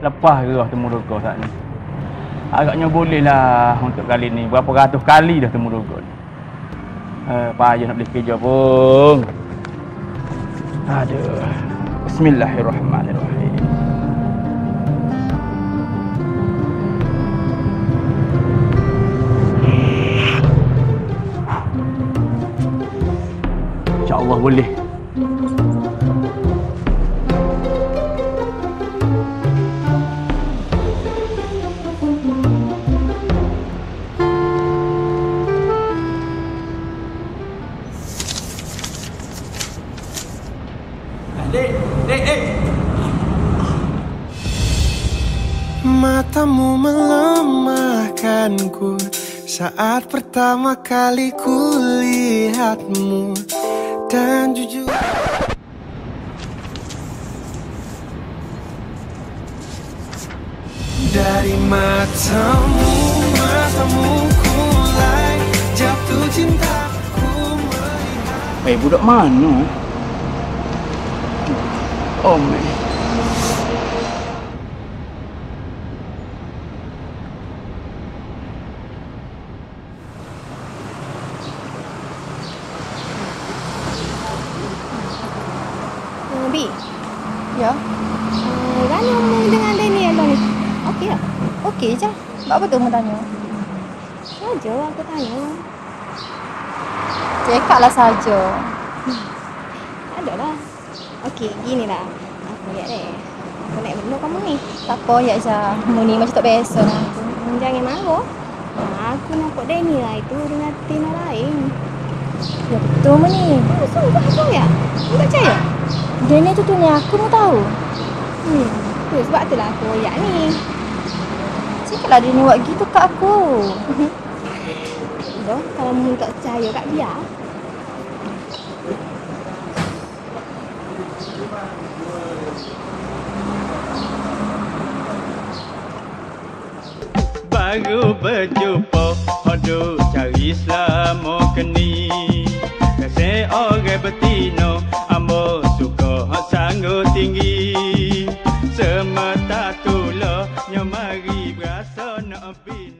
lepas gerah temuruga saat ni. Agaknya boleh lah untuk kali ni. Berapa ratus kali dah temuruga ni. Uh, payah nak beli kerja pun. Aduh. Bismillahirrahmanirrahim. InsyaAllah boleh. Dek, dek, dek. Matamu melemahkanku saat pertama kali ku lihatmu dan jujur dari matamu matamu kulai jatuh cintaku melihat Eh, budak mana? Bi. Ya. Rani omong dengan Daniel ni. Okey tak? Okey je. Buat apa tu mu tanya? Saja aku tanya. Cakaplah saja. Ada lah. Okey, gini lah. Aku lihat deh. Aku naik benda kamu ni. Tak apa, ya je. Mu ni macam tak biasa lah Jangan marah. Ah, Aku nampak Daniel lah itu dengan Tina lain. Ya betul mu ni. Oh, sungguh aku ya? Mu tak percaya? Daniel tu tu ni aku mau tahu. Hmm, tu sebab tu lah aku royak ni. Cakaplah dia ni buat gitu kat aku. Dah, kalau mu tak percaya kat dia. baru berjumpa. Hodo cari selama kini. Kasi orang bertino Ambo suka sanggup tinggi. Semata tulah Nyamari berasa nak bina